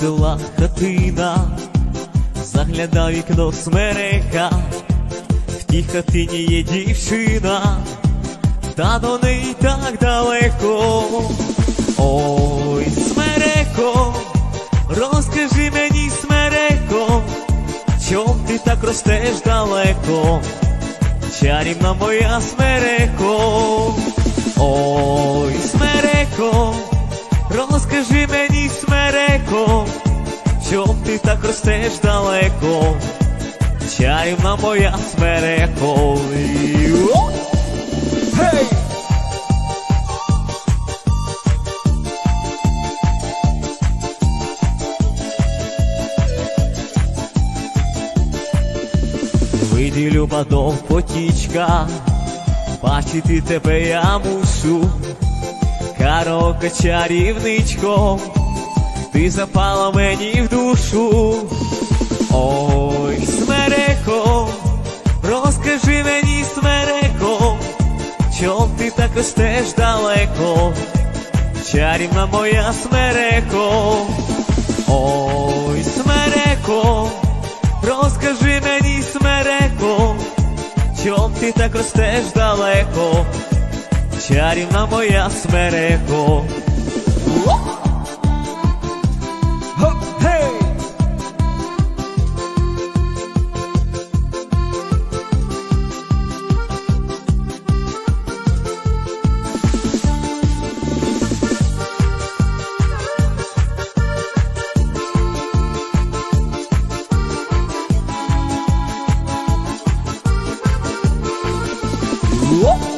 хатина, загляда вікно смерека, в тій хатині є дівчина, та до неї так далеко. Ой, смереко, розкажи мені, смереко, чом ти так ростеш далеко, чарівна моя смереко, ой, смереко, розкажи мені, смереко, чом ти так ростеш далеко, чарівна моя смереко. Йо! Гей! Вийди, люба, до потічка, бачити тебе я мушу, карока чарівничко, ти запала мені в душу. Ой, смереко, розкажи мені, смереко, чом ти так ростеш далеко, чарівна моя смереко, ой, смереко, розкажи мені, смереко, чом ти так ростеш далеко, чарівна моя смереко. lúa